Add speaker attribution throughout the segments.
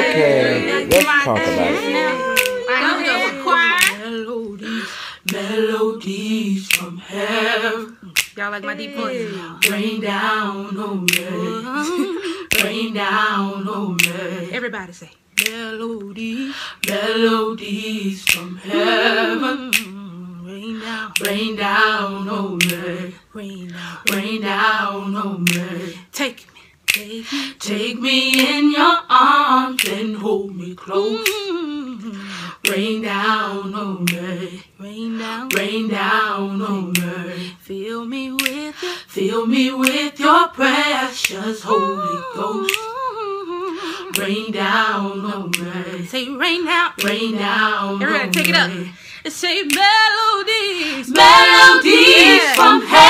Speaker 1: Okay, let's talk about it.
Speaker 2: Melodies, melodies from heaven.
Speaker 3: Y'all like my deep voice?
Speaker 2: Rain down on me. Rain down on me.
Speaker 3: Everybody say.
Speaker 2: Melodies, melodies from heaven.
Speaker 3: Rain down,
Speaker 2: Rain down on me.
Speaker 3: rain down.
Speaker 2: Rain down on me.
Speaker 3: Take me, take me.
Speaker 2: Take me in your arms and hold me close. Mm-hmm. Rain down on me.
Speaker 3: Rain down,
Speaker 2: Rain down on me.
Speaker 3: fill me with your
Speaker 2: Fill me with your precious Holy Ghost. Mm-hmm. Rain down on me.
Speaker 3: Say rain down.
Speaker 2: Rain down
Speaker 3: Everybody take it up. Say melodies.
Speaker 2: Melodies
Speaker 3: Yeah.
Speaker 2: from heaven.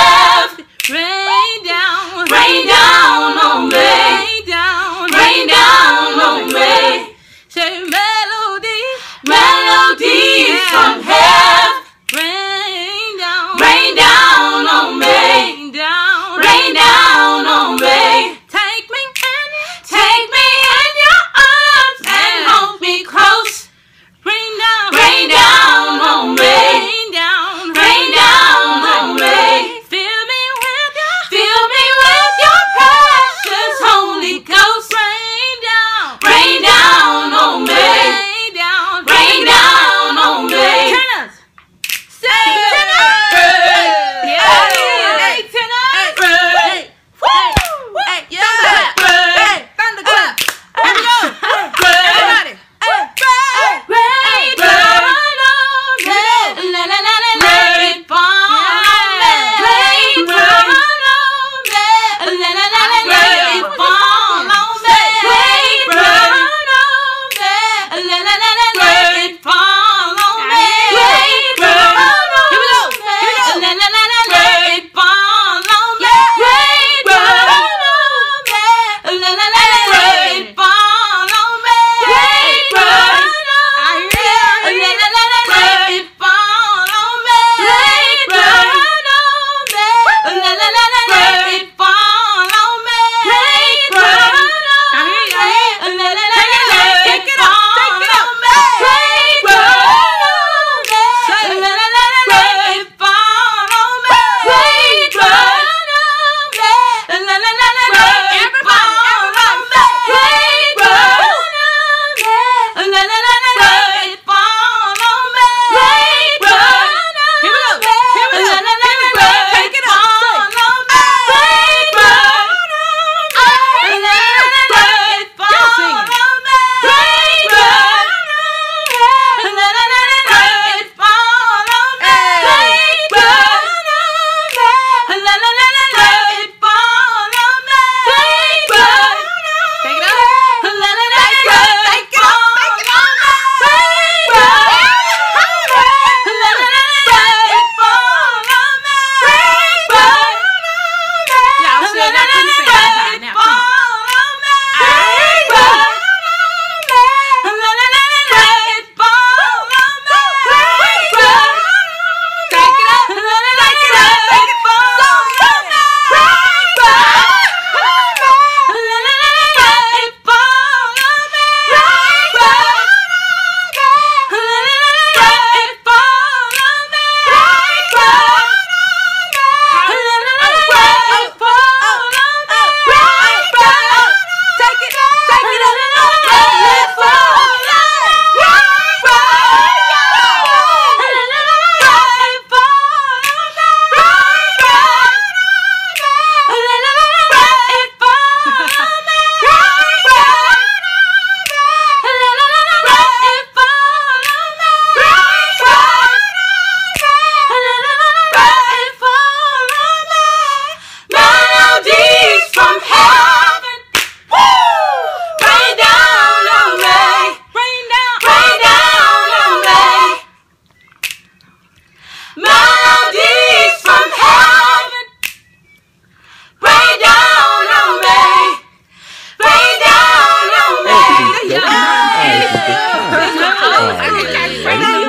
Speaker 2: no, no, no. ありがとう。